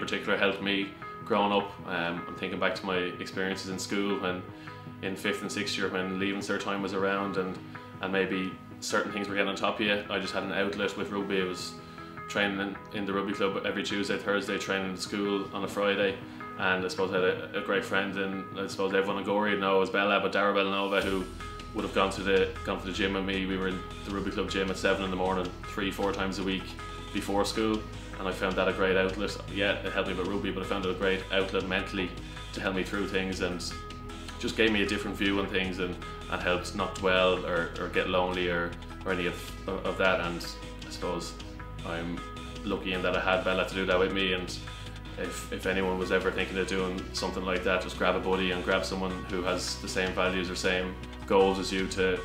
particular helped me growing up. Um, I'm thinking back to my experiences in school when in fifth and sixth year when leaving cert time was around and, and maybe certain things were getting on top of you. I just had an outlet with rugby. It was training in, in the rugby club every Tuesday, Thursday, training in school on a Friday. And I suppose I had a, a great friend and I suppose everyone in Gorey know as Bella, but Dara Bellanova who would have gone to the gone to the gym with me. We were in the rugby club gym at seven in the morning, three, four times a week before school and I found that a great outlet. Yeah, it helped me with rugby, but I found it a great outlet mentally to help me through things and just gave me a different view on things and, and helped not dwell or, or get lonely or, or any of, of that. And I suppose I'm lucky in that I had Bella to do that with me. And if, if anyone was ever thinking of doing something like that, just grab a buddy and grab someone who has the same values or same goals as you to,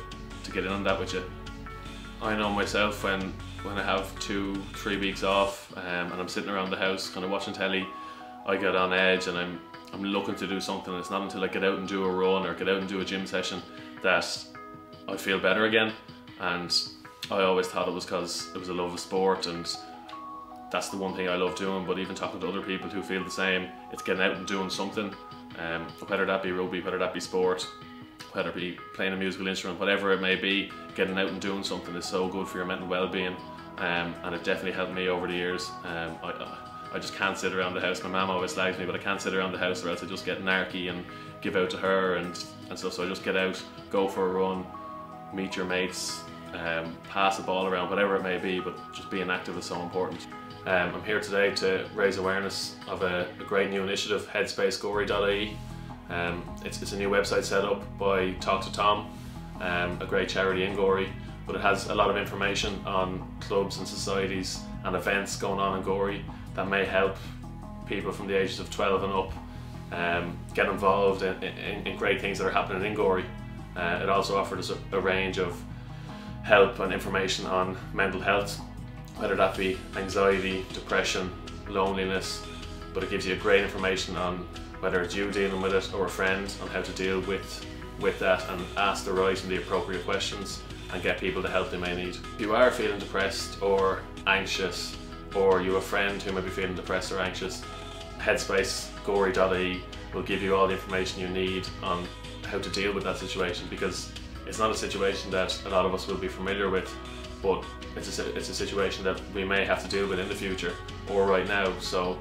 to get in on that with you. I know myself when when I have two, three weeks off um, and I'm sitting around the house kind of watching telly, I get on edge and I'm I'm looking to do something. It's not until I get out and do a run or get out and do a gym session that I feel better again. And I always thought it was because it was a love of sport and that's the one thing I love doing. But even talking to other people who feel the same, it's getting out and doing something. Um, whether that be rugby, whether that be sport, whether it be playing a musical instrument, whatever it may be, getting out and doing something is so good for your mental well-being. Um, and it definitely helped me over the years. Um, I, I just can't sit around the house. My mum always slags me, but I can't sit around the house or else I just get narky and give out to her and, and stuff. So I just get out, go for a run, meet your mates, um, pass the ball around, whatever it may be, but just being active is so important. Um, I'm here today to raise awareness of a, a great new initiative, headspacegorey.ie. Um, it's, it's, a new website set up by Talk to Tom, um, a great charity in Gorey, but it has a lot of information on clubs and societies and events going on in Gorey that may help people from the ages of 12 and up um, get involved in, in, in, great things that are happening in Gorey. Uh, it also offers a, a range of help and information on mental health, whether that be anxiety, depression, loneliness, but it gives you great information on whether it's you dealing with it or a friend on how to deal with with that and ask the right and the appropriate questions and get people the help they may need. If you are feeling depressed or anxious or you have a friend who may be feeling depressed or anxious, Headspace Gorey.ie will give you all the information you need on how to deal with that situation because it's not a situation that a lot of us will be familiar with but it's a, it's a situation that we may have to deal with in the future or right now so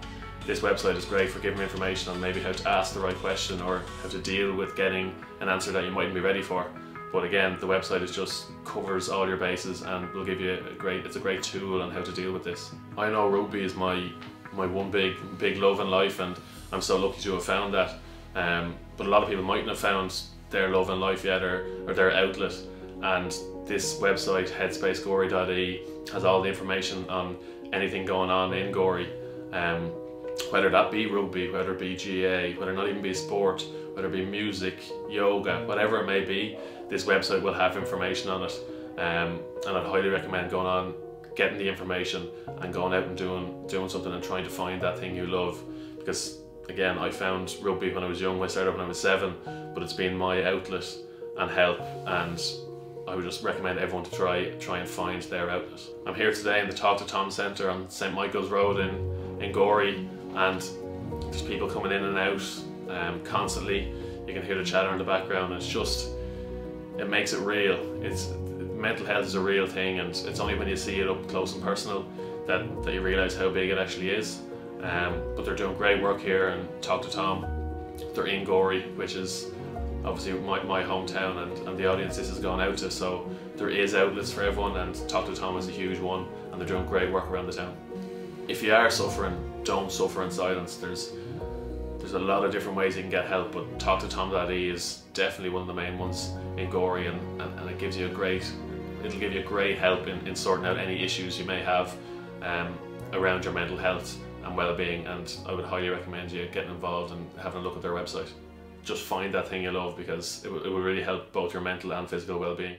this website is great for giving information on maybe how to ask the right question or how to deal with getting an answer that you mightn't be ready for. But again, the website is just covers all your bases and will give you a great, it's a great tool on how to deal with this. I know rugby is my, my one big, big love in life and I'm so lucky to have found that. Um, but a lot of people mightn't have found their love in life yet or, or their outlet. And this website, headspacegorey.ie, has all the information on anything going on in Gorey. Um, whether that be rugby, whether it be GAA, whether not even be sport, whether it be music, yoga, whatever it may be, this website will have information on it. Um, and I'd highly recommend going on, getting the information and going out and doing, doing something and trying to find that thing you love. Because again, I found rugby when I was young, I started when I was seven, but it's been my outlet and help and I would just recommend everyone to try try and find their outlet. I'm here today in the Talk to Tom Centre on St Michael's Road in, in Gorey and there's people coming in and out um, constantly. You can hear the chatter in the background. It's just, it makes it real. It's mental health is a real thing, and it's only when you see it up close and personal that, that you realise how big it actually is. Um, but they're doing great work here, and talk to Tom. They're in Gorey, which is obviously my, my hometown and, and the audience this has gone out to. So there is outlets for everyone, and Talk to Tom is a huge one, and they're doing great work around the town. If you are suffering don't suffer in silence. There's there's a lot of different ways you can get help, but talk to Tom.ie is definitely one of the main ones in Gorey, and, and, and, it gives you a great, it'll give you a great help in, in sorting out any issues you may have um, around your mental health and well-being. And I would highly recommend you getting involved and having a look at their website. Just find that thing you love because it, it will really help both your mental and physical well-being.